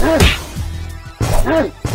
Hey!